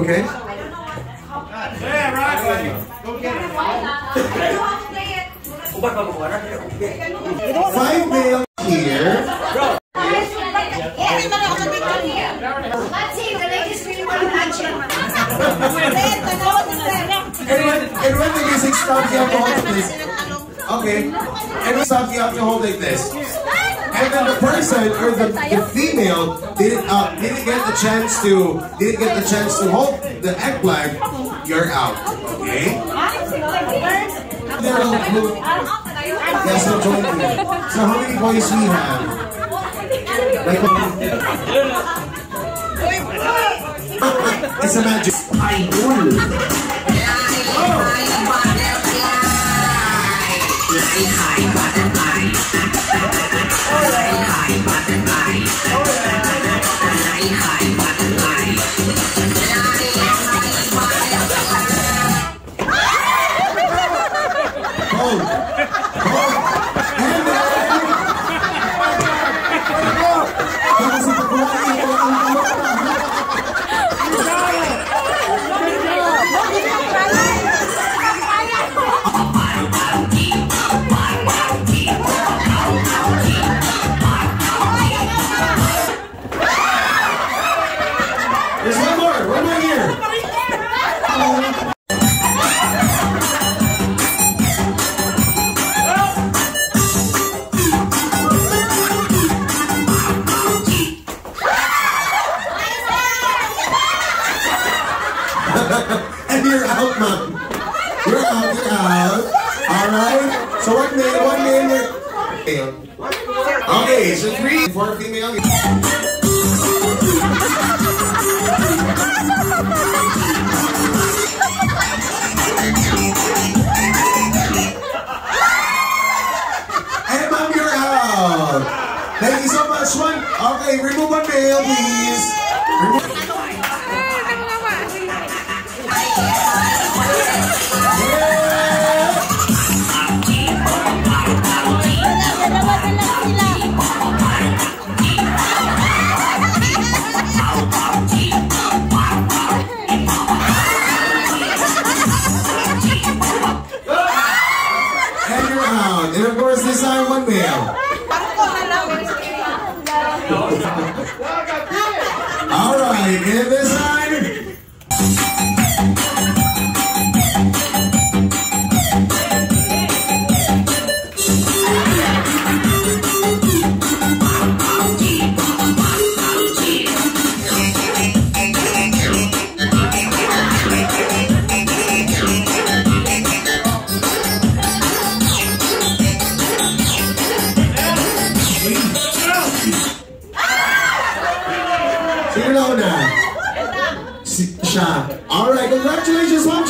Okay. Yeah, right. Five male here. and when the music stops, you have to hold it. Okay. And when it stops, you have to hold it like this. And then the person or the, the female didn't uh, didn't get the chance to didn't get the chance to hold the egg flag. You're out. Okay. Yes, so join me. So how many boys we have? Like, it's a magic. Hold. Hold. And and you're out, mom. You're out, out. Alright? So male, one male, one Okay, so three, four female. Thank you so much. One. Okay, remove one male, please. Remove. This time, one male. All right, and this time. Sino na una? Si. All right, congratulations, one